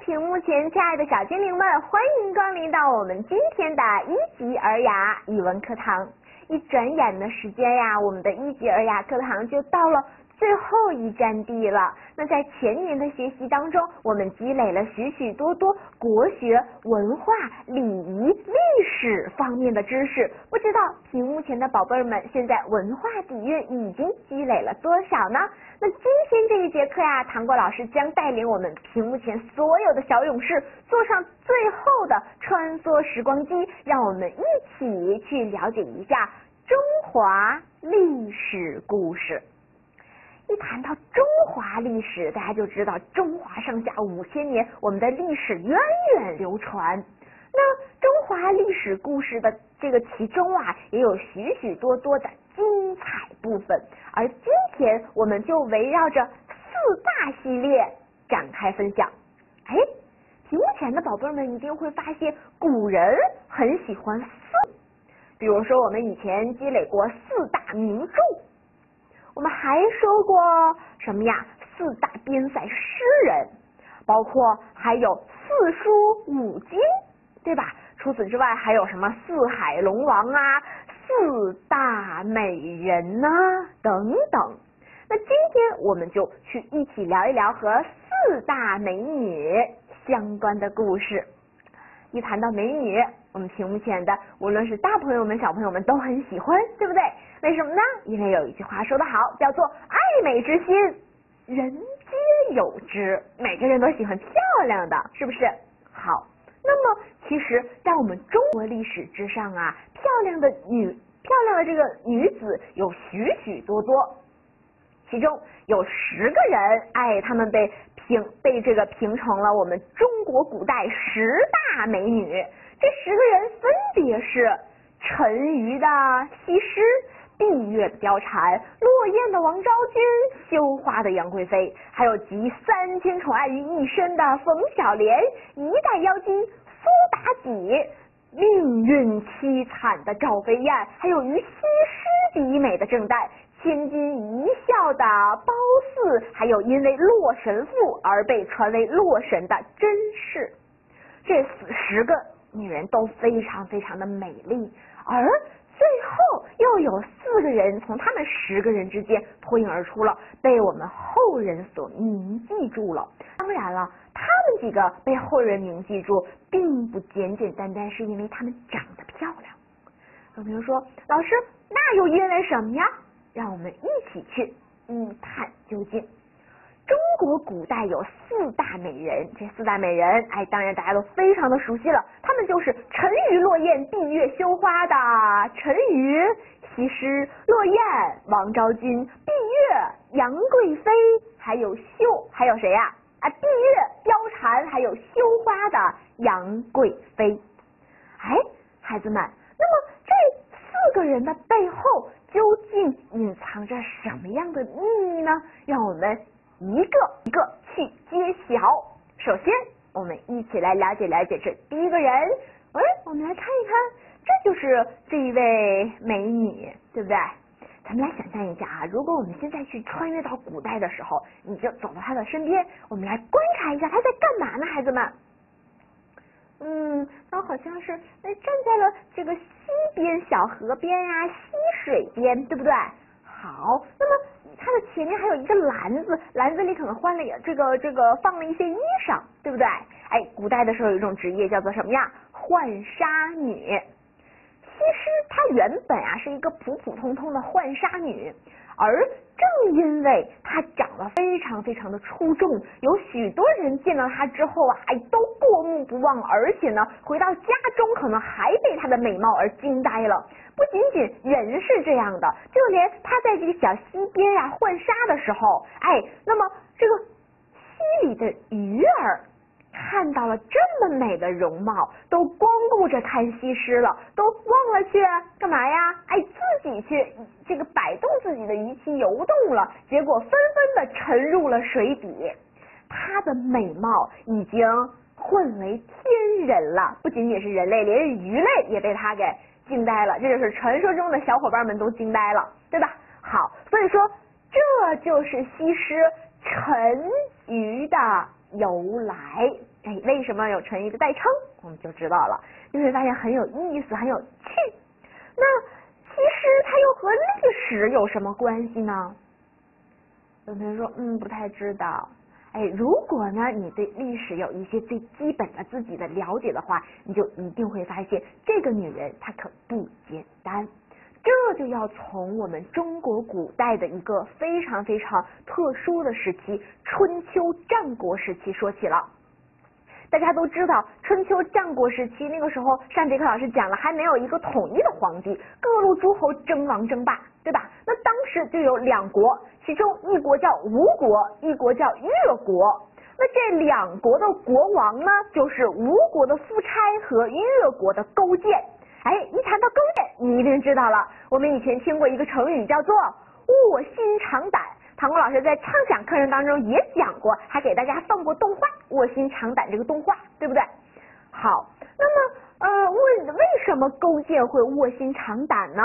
屏幕前亲爱的小精灵们，欢迎光临到我们今天的一级尔雅语文课堂。一转眼的时间呀，我们的一级尔雅课堂就到了。最后一站地了。那在前年的学习当中，我们积累了许许多多国学、文化、礼仪、历史方面的知识。不知道屏幕前的宝贝们，现在文化底蕴已经积累了多少呢？那今天这一节课呀，糖果老师将带领我们屏幕前所有的小勇士，坐上最后的穿梭时光机，让我们一起去了解一下中华历史故事。一谈到中华历史，大家就知道中华上下五千年，我们的历史源远流传。那中华历史故事的这个其中啊，也有许许多多的精彩部分。而今天我们就围绕着四大系列展开分享。哎，屏幕前的宝贝们一定会发现，古人很喜欢四，比如说我们以前积累过四大名著。我们还说过什么呀？四大边塞诗人，包括还有四书五经，对吧？除此之外，还有什么四海龙王啊、四大美人呐等等。那今天我们就去一起聊一聊和四大美女相关的故事。一谈到美女，我们屏幕前的无论是大朋友们、小朋友们都很喜欢，对不对？为什么呢？因为有一句话说得好，叫做“爱美之心，人皆有之”。每个人都喜欢漂亮的，是不是？好，那么其实，在我们中国历史之上啊，漂亮的女、漂亮的这个女子有许许多多，其中有十个人，哎，他们被评被这个评成了我们中国古代十大美女。这十个人分别是沉鱼的西施。闭月的貂蝉，落雁的王昭君，羞花的杨贵妃，还有集三千宠爱于一身的冯小莲，一代妖精苏妲己，命运凄惨的赵飞燕，还有与西施比美的郑旦，千金一笑的褒姒，还有因为洛神赋而被传为洛神的甄氏。这十个女人都非常非常的美丽，而。最后又有四个人从他们十个人之间脱颖而出了，被我们后人所铭记住了。当然了，他们几个被后人铭记住，并不简简单单是因为他们长得漂亮。有朋友说，老师，那又因为什么呀？让我们一起去一探究竟。中国古代有四大美人，这四大美人，哎，当然大家都非常的熟悉了，她们就是沉鱼落雁、闭月羞花的沉鱼、西施、落雁、王昭君、闭月、杨贵妃，还有羞，还有谁呀？啊，闭月、貂蝉，还有羞花的杨贵妃。哎，孩子们，那么这四个人的背后究竟隐藏着什么样的秘密呢？让我们。一个一个去揭晓。首先，我们一起来了解了解这第一个人。哎，我们来看一看，这就是这一位美女，对不对？咱们来想象一下啊，如果我们现在去穿越到古代的时候，你就走到她的身边，我们来观察一下她在干嘛呢？孩子们，嗯，她好像是哎站在了这个溪边、小河边呀、溪水边，对不对？好，那么。它的前面还有一个篮子，篮子里可能换了这个这个放了一些衣裳，对不对？哎，古代的时候有一种职业叫做什么呀？浣纱女。西施她原本啊是一个普普通通的浣纱女，而正因为她长得非常非常的出众，有许多人见到她之后啊，哎都过目不忘，而且呢回到家中可能还被她的美貌而惊呆了。不仅仅人是这样的，就连他在这个小溪边呀浣纱的时候，哎，那么这个溪里的鱼儿看到了这么美的容貌，都光顾着看西施了，都忘了去干嘛呀？哎，自己去这个摆动自己的鱼鳍游动了，结果纷纷的沉入了水底。她的美貌已经混为天人了，不仅仅是人类，连鱼类也被她给。惊呆了，这就是传说中的小伙伴们都惊呆了，对吧？好，所以说这就是西施沉鱼的由来。哎，为什么有成语的代称？我们就知道了，你会发现很有意思，很有趣。那其实它又和历史有什么关系呢？有同学说，嗯，不太知道。哎，如果呢，你对历史有一些最基本的自己的了解的话，你就一定会发现，这个女人她可不简单。这就要从我们中国古代的一个非常非常特殊的时期——春秋战国时期说起了。大家都知道，春秋战国时期那个时候，上节课老师讲了，还没有一个统一的皇帝，各路诸侯争王争霸，对吧？那当时就有两国，其中一国叫吴国，一国叫越国。那这两国的国王呢，就是吴国的夫差和越国的勾践。哎，一谈到勾践，你一定知道了，我们以前听过一个成语叫做卧薪尝胆。唐国老师在畅想课程当中也讲过，还给大家放过动画《卧薪尝胆》这个动画，对不对？好，那么呃，为为什么勾践会卧薪尝胆呢？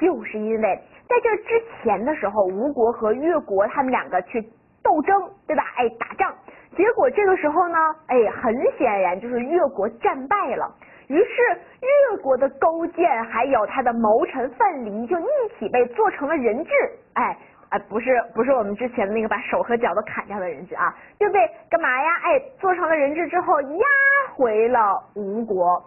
就是因为在这之前的时候，吴国和越国他们两个去斗争，对吧？哎，打仗，结果这个时候呢，哎，很显然就是越国战败了，于是越国的勾践还有他的谋臣范蠡就一起被做成了人质，哎。哎，不是，不是我们之前的那个把手和脚都砍掉的人质啊，就被干嘛呀？哎，做成了人质之后，押回了吴国。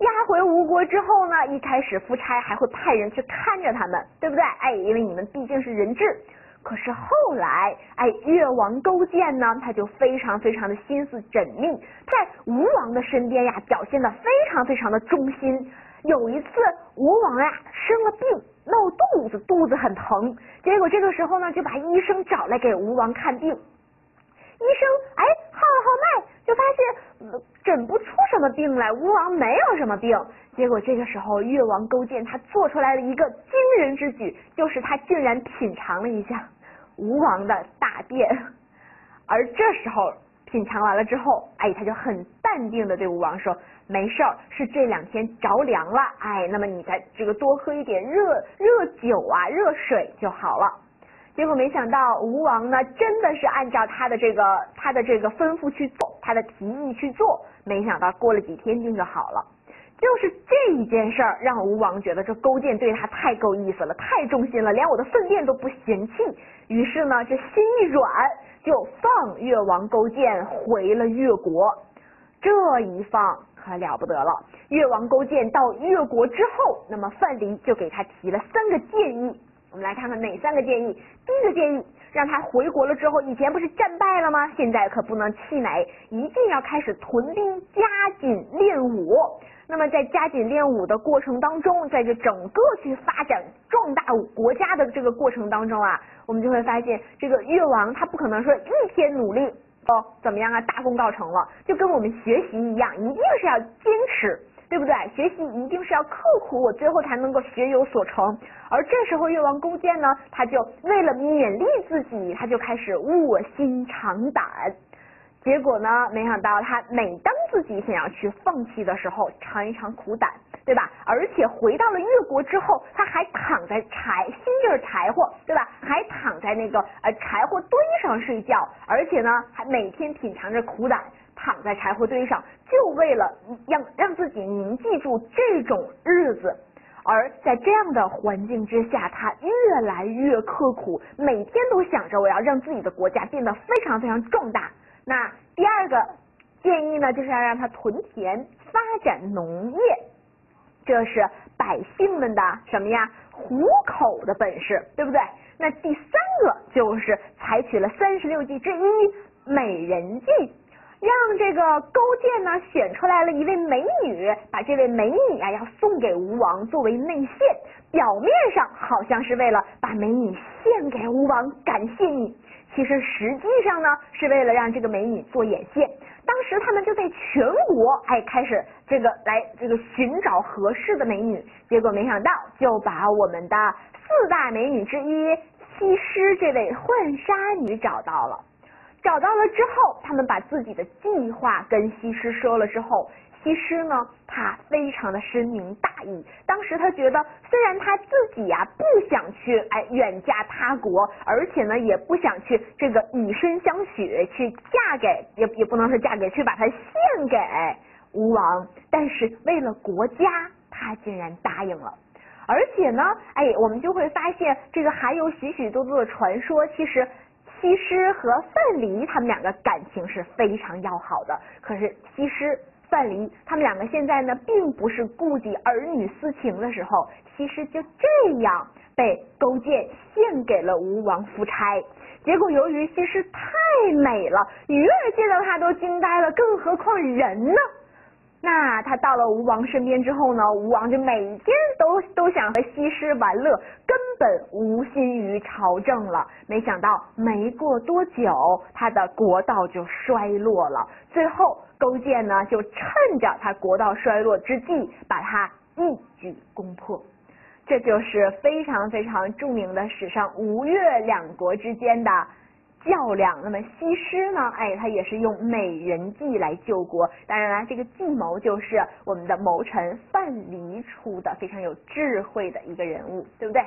押回吴国之后呢，一开始夫差还会派人去看着他们，对不对？哎，因为你们毕竟是人质。可是后来，哎，越王勾践呢，他就非常非常的心思缜密，在吴王的身边呀，表现的非常非常的忠心。有一次，吴王呀生了病。闹肚子，肚子很疼，结果这个时候呢，就把医生找来给吴王看病。医生哎，号了号脉，就发现诊不出什么病来。吴王没有什么病，结果这个时候越王勾践他做出来了一个惊人之举，就是他竟然品尝了一下吴王的大便，而这时候品尝完了之后，哎，他就很淡定的对吴王说。没事儿，是这两天着凉了，哎，那么你再这个多喝一点热热酒啊，热水就好了。结果没想到吴王呢，真的是按照他的这个他的这个吩咐去做，他的提议去做，没想到过了几天病就好了。就是这一件事儿，让吴王觉得这勾践对他太够意思了，太忠心了，连我的粪便都不嫌弃。于是呢，这心一软，就放越王勾践回了越国。这一放。可了不得了！越王勾践到越国之后，那么范蠡就给他提了三个建议。我们来看看哪三个建议。第一个建议，让他回国了之后，以前不是战败了吗？现在可不能气馁，一定要开始屯兵，加紧练武。那么在加紧练武的过程当中，在这整个去发展壮大国家的这个过程当中啊，我们就会发现，这个越王他不可能说一天努力。哦，怎么样啊？大功告成了，就跟我们学习一样，一定是要坚持，对不对？学习一定是要刻苦，我最后才能够学有所成。而这时候越王勾践呢，他就为了勉励自己，他就开始卧薪尝胆。结果呢，没想到他每当自己想要去放弃的时候，尝一尝苦胆。对吧？而且回到了越国之后，他还躺在柴心就是柴火，对吧？还躺在那个呃柴火堆上睡觉，而且呢，还每天品尝着苦胆，躺在柴火堆上，就为了让让自己铭记住这种日子。而在这样的环境之下，他越来越刻苦，每天都想着我要让自己的国家变得非常非常壮大。那第二个建议呢，就是要让他屯田，发展农业。这是百姓们的什么呀？糊口的本事，对不对？那第三个就是采取了三十六计之一美人计，让这个勾践呢选出来了一位美女，把这位美女啊要送给吴王作为内线，表面上好像是为了把美女献给吴王，感谢你。其实实际上呢，是为了让这个美女做眼线。当时他们就在全国哎开始这个来这个寻找合适的美女，结果没想到就把我们的四大美女之一西施这位浣纱女找到了。找到了之后，他们把自己的计划跟西施说了之后，西施呢，他非常的深明大义。当时他觉得，虽然他自己呀不想去哎远嫁他国，而且呢也不想去这个以身相许去嫁给，也也不能说嫁给，去把他献给吴王，但是为了国家，他竟然答应了。而且呢，哎，我们就会发现这个还有许许多多的传说，其实西施和范蠡他们两个感情是非常要好的。可是西施、范蠡他们两个现在呢，并不是顾及儿女私情的时候，西施就这样被勾践献给了吴王夫差。结果由于西施太美了，鱼儿见到她都惊呆了，更何况人呢？那他到了吴王身边之后呢，吴王就每天都都想和西施玩乐，根本无心于朝政了。没想到没过多久，他的国道就衰落了。最后，勾践呢就趁着他国道衰落之际，把他一举攻破。这就是非常非常著名的史上吴越两国之间的。较量，那么西施呢？哎，她也是用美人计来救国。当然了，这个计谋就是我们的谋臣范蠡出的，非常有智慧的一个人物，对不对？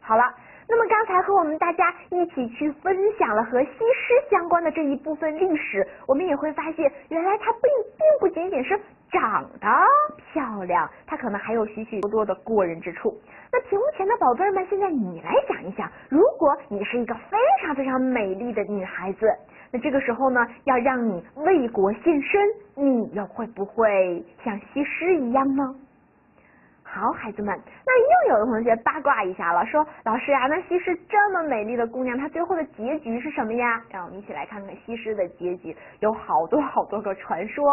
好了。那么刚才和我们大家一起去分享了和西施相关的这一部分历史，我们也会发现，原来她并并不仅仅是长得漂亮，她可能还有许许多多的过人之处。那屏幕前的宝贝们，现在你来想一想，如果你是一个非常非常美丽的女孩子，那这个时候呢，要让你为国献身，你又会不会像西施一样呢？好，孩子们，那又有的同学八卦一下了，说老师啊，那西施这么美丽的姑娘，她最后的结局是什么呀？让我们一起来看看西施的结局，有好多好多个传说。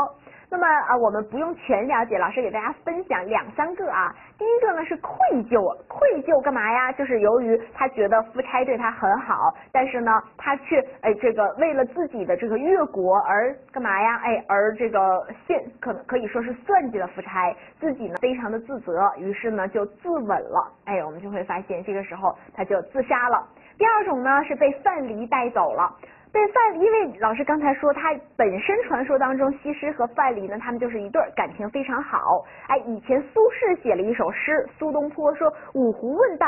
那么啊，我们不用全了解，老师给大家分享两三个啊。第一个呢是愧疚，愧疚干嘛呀？就是由于他觉得夫差对他很好，但是呢，他却哎这个为了自己的这个越国而干嘛呀？哎而这个现可可以说是算计了夫差，自己呢非常的自责，于是呢就自刎了。哎，我们就会发现这个时候他就自杀了。第二种呢是被范蠡带走了。被范，因为老师刚才说他本身传说当中，西施和范蠡呢，他们就是一对，感情非常好。哎，以前苏轼写了一首诗，苏东坡说五湖问道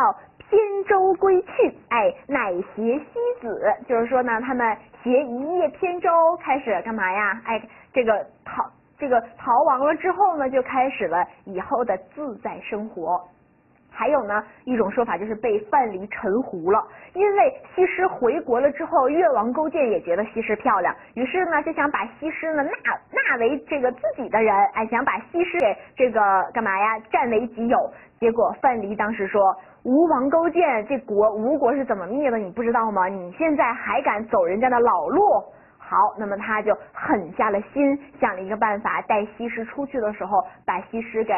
扁舟归去，哎，乃携西子，就是说呢，他们携一叶扁舟开始干嘛呀？哎，这个逃，这个逃亡了之后呢，就开始了以后的自在生活。还有呢，一种说法就是被范蠡沉湖了，因为西施回国了之后，越王勾践也觉得西施漂亮，于是呢就想把西施呢纳纳为这个自己的人，哎，想把西施给这个干嘛呀，占为己有。结果范蠡当时说，吴王勾践这国吴国是怎么灭的，你不知道吗？你现在还敢走人家的老路？好，那么他就狠下了心，想了一个办法，带西施出去的时候，把西施给。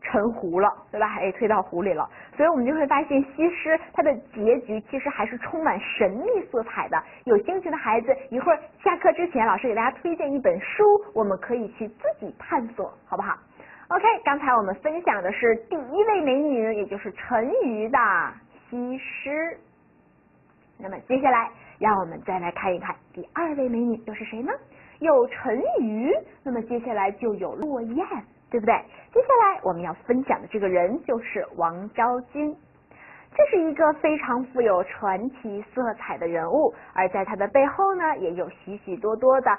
沉湖了，对吧？哎，推到湖里了，所以我们就会发现西施她的结局其实还是充满神秘色彩的。有兴趣的孩子，一会儿下课之前，老师给大家推荐一本书，我们可以去自己探索，好不好？OK，刚才我们分享的是第一位美女，也就是沉鱼的西施。那么接下来，让我们再来看一看第二位美女又是谁呢？有沉鱼，那么接下来就有落雁。对不对？接下来我们要分享的这个人就是王昭君，这是一个非常富有传奇色彩的人物，而在他的背后呢，也有许许多多的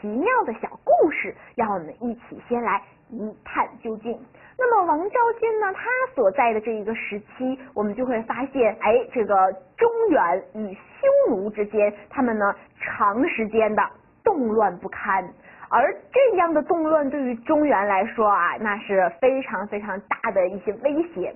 奇妙的小故事，让我们一起先来一探究竟。那么王昭君呢，他所在的这一个时期，我们就会发现，哎，这个中原与匈奴之间，他们呢长时间的动乱不堪。而这样的动乱对于中原来说啊，那是非常非常大的一些威胁。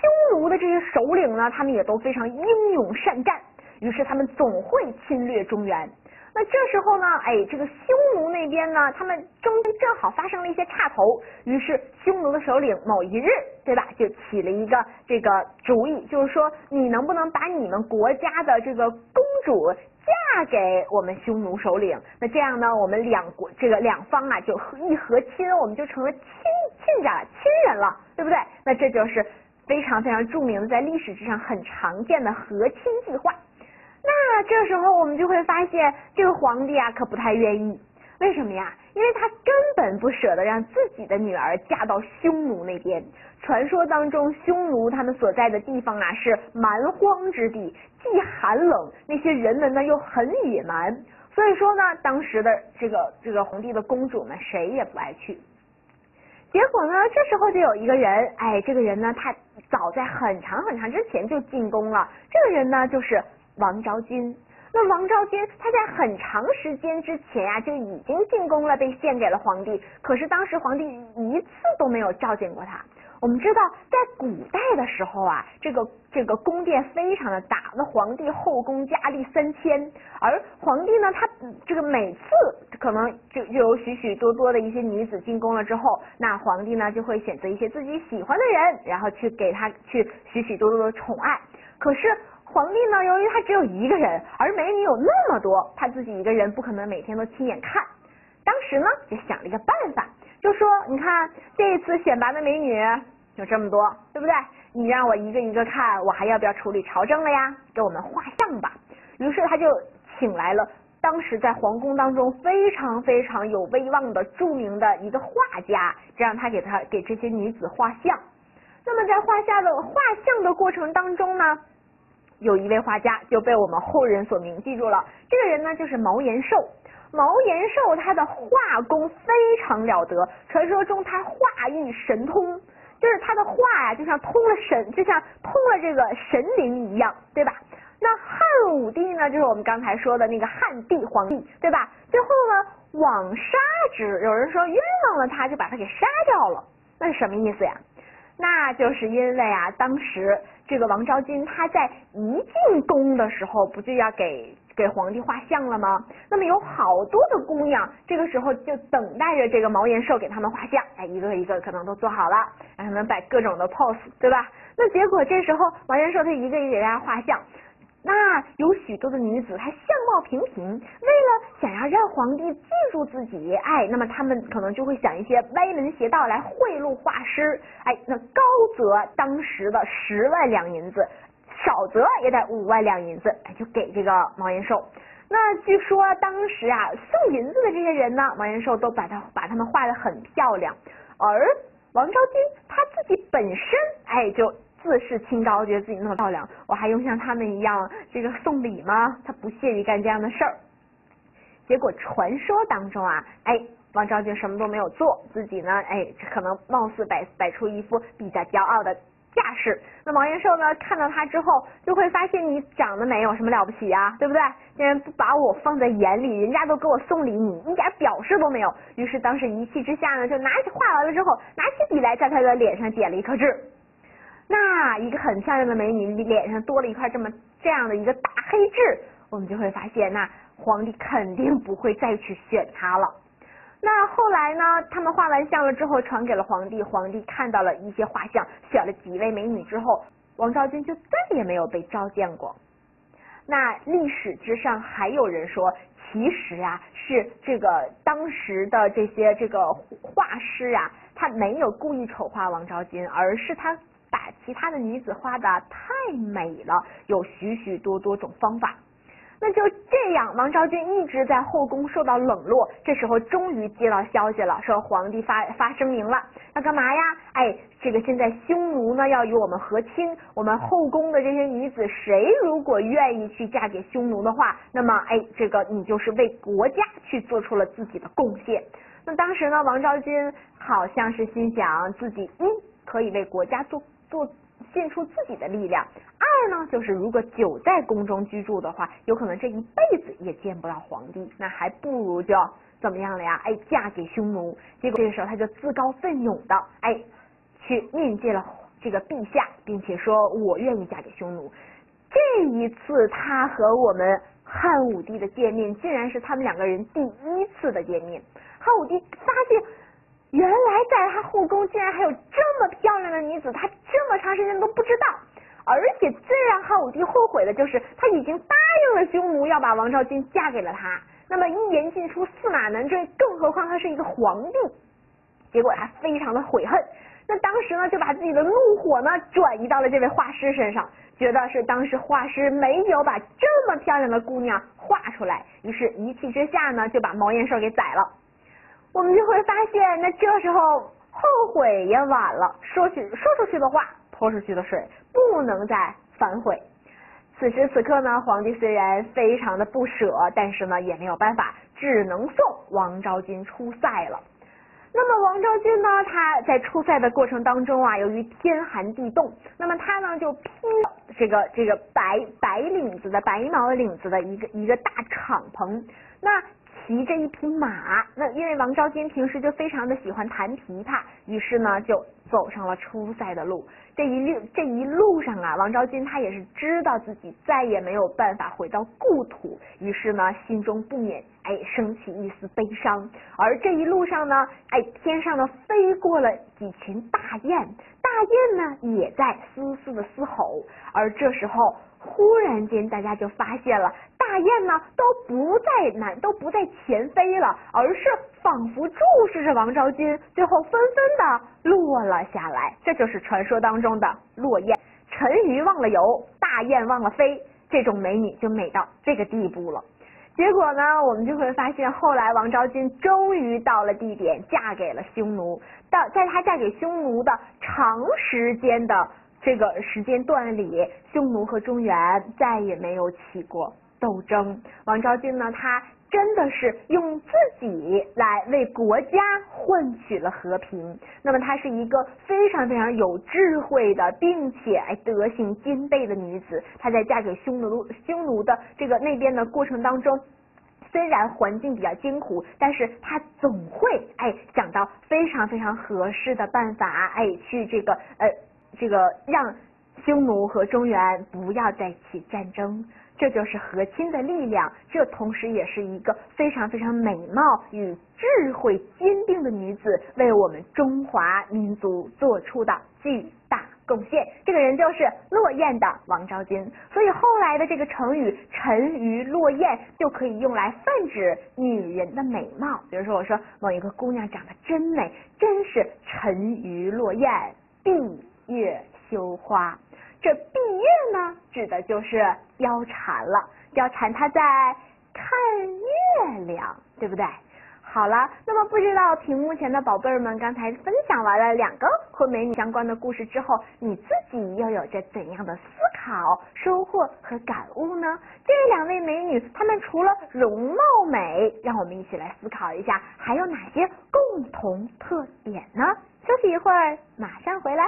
匈奴的这些首领呢，他们也都非常英勇善战，于是他们总会侵略中原。那这时候呢，哎，这个匈奴那边呢，他们中间正好发生了一些岔头，于是匈奴的首领某一日，对吧，就起了一个这个主意，就是说，你能不能把你们国家的这个公主？嫁给我们匈奴首领，那这样呢，我们两国这个两方啊就一和亲，我们就成了亲亲家了，亲人了，对不对？那这就是非常非常著名的，在历史之上很常见的和亲计划。那这时候我们就会发现，这个皇帝啊可不太愿意。为什么呀？因为他根本不舍得让自己的女儿嫁到匈奴那边。传说当中，匈奴他们所在的地方啊是蛮荒之地，既寒冷，那些人们呢又很野蛮，所以说呢，当时的这个这个皇帝的公主们谁也不爱去。结果呢，这时候就有一个人，哎，这个人呢，他早在很长很长之前就进宫了。这个人呢，就是王昭君。那王昭君她在很长时间之前呀就已经进宫了，被献给了皇帝。可是当时皇帝一次都没有召见过他。我们知道，在古代的时候啊，这个这个宫殿非常的大，那皇帝后宫佳丽三千，而皇帝呢，他这个每次可能就就有许许多多的一些女子进宫了之后，那皇帝呢就会选择一些自己喜欢的人，然后去给他去许许多多的宠爱。可是。皇帝呢，由于他只有一个人，而美女有那么多，他自己一个人不可能每天都亲眼看。当时呢，就想了一个办法，就说：“你看这一次选拔的美女有这么多，对不对？你让我一个一个看，我还要不要处理朝政了呀？给我们画像吧。”于是他就请来了当时在皇宫当中非常非常有威望的著名的一个画家，这让他给他给这些女子画像。那么在画下的画像的过程当中呢？有一位画家就被我们后人所铭记住了，这个人呢就是毛延寿。毛延寿他的画工非常了得，传说中他画艺神通，就是他的画呀就像通了神，就像通了这个神灵一样，对吧？那汉武帝呢，就是我们刚才说的那个汉帝皇帝，对吧？最后呢，枉杀之，有人说冤枉了他，就把他给杀掉了，那是什么意思呀？那就是因为啊，当时这个王昭君她在一进宫的时候，不就要给给皇帝画像了吗？那么有好多的姑娘，这个时候就等待着这个毛延寿给他们画像，哎，一个一个可能都做好了，让他们摆各种的 pose，对吧？那结果这时候毛延寿他一个一个给大家画像。那有许多的女子，她相貌平平，为了想要让皇帝记住自己，哎，那么他们可能就会想一些歪门邪道来贿赂画师，哎，那高则当时的十万两银子，少则也得五万两银子，哎，就给这个毛延寿。那据说当时啊，送银子的这些人呢，毛延寿都把他把他们画的很漂亮，而王昭君她自己本身，哎，就。自视清高，觉得自己那么漂亮，我还用像他们一样这个送礼吗？他不屑于干这样的事儿。结果传说当中啊，哎，王昭君什么都没有做，自己呢，哎，可能貌似摆摆出一副比较骄傲的架势。那王延寿呢，看到他之后，就会发现你长得没有什么了不起啊，对不对？竟然不把我放在眼里，人家都给我送礼，你一点表示都没有。于是当时一气之下呢，就拿起画完了之后，拿起笔来在他的脸上点了一颗痣。那一个很漂亮的美女脸上多了一块这么这样的一个大黑痣，我们就会发现，那皇帝肯定不会再去选她了。那后来呢，他们画完像了之后，传给了皇帝，皇帝看到了一些画像，选了几位美女之后，王昭君就再也没有被召见过。那历史之上还有人说，其实啊，是这个当时的这些这个画师啊，他没有故意丑化王昭君，而是他。把其他的女子画的太美了，有许许多多种方法。那就这样，王昭君一直在后宫受到冷落。这时候终于接到消息了，说皇帝发发声明了，要干嘛呀？哎，这个现在匈奴呢要与我们和亲，我们后宫的这些女子，谁如果愿意去嫁给匈奴的话，那么哎，这个你就是为国家去做出了自己的贡献。那当时呢，王昭君好像是心想自己一可以为国家做。做献出自己的力量。二呢，就是如果久在宫中居住的话，有可能这一辈子也见不到皇帝，那还不如就怎么样了呀？哎，嫁给匈奴。结果这个时候他就自告奋勇的哎去面见了这个陛下，并且说我愿意嫁给匈奴。这一次他和我们汉武帝的见面，竟然是他们两个人第一次的见面。汉武帝发现。原来在他后宫竟然还有这么漂亮的女子，他这么长时间都不知道。而且最让汉武帝后悔的就是他已经答应了匈奴要把王昭君嫁给了他，那么一言既出驷马难追，更何况他是一个皇帝。结果他非常的悔恨，那当时呢就把自己的怒火呢转移到了这位画师身上，觉得是当时画师没有把这么漂亮的姑娘画出来，于是一气之下呢就把毛延寿给宰了。我们就会发现，那这时候后悔也晚了，说去说出去的话，泼出去的水，不能再反悔。此时此刻呢，皇帝虽然非常的不舍，但是呢也没有办法，只能送王昭君出塞了。那么王昭君呢，他在出塞的过程当中啊，由于天寒地冻，那么他呢就披这个这个白白领子的白毛领子的一个一个大敞篷，那。骑着一匹马，那因为王昭君平时就非常的喜欢弹琵琶，于是呢就走上了出塞的路。这一路这一路上啊，王昭君她也是知道自己再也没有办法回到故土，于是呢心中不免哎升起一丝悲伤。而这一路上呢，哎天上呢飞过了几群大雁，大雁呢也在嘶嘶的嘶吼。而这时候忽然间大家就发现了。大雁呢都不在南，都不在前飞了，而是仿佛注视着王昭君，最后纷纷的落了下来。这就是传说当中的落雁。沉鱼忘了游，大雁忘了飞，这种美女就美到这个地步了。结果呢，我们就会发现，后来王昭君终于到了地点，嫁给了匈奴。到在她嫁给匈奴的长时间的这个时间段里，匈奴和中原再也没有起过。斗争，王昭君呢？她真的是用自己来为国家换取了和平。那么，她是一个非常非常有智慧的，并且哎德行兼备的女子。她在嫁给匈奴匈奴的这个那边的过程当中，虽然环境比较艰苦，但是她总会哎想到非常非常合适的办法，哎去这个呃这个让匈奴和中原不要再起战争。这就是和亲的力量，这同时也是一个非常非常美貌与智慧坚定的女子为我们中华民族做出的巨大贡献。这个人就是落雁的王昭君，所以后来的这个成语“沉鱼落雁”就可以用来泛指女人的美貌。比如说，我说某一个姑娘长得真美，真是沉鱼落雁，闭月羞花。这闭月呢，指的就是貂蝉了。貂蝉她在看月亮，对不对？好了，那么不知道屏幕前的宝贝儿们，刚才分享完了两个和美女相关的故事之后，你自己又有着怎样的思考、收获和感悟呢？这两位美女，她们除了容貌美，让我们一起来思考一下，还有哪些共同特点呢？休息一会儿，马上回来。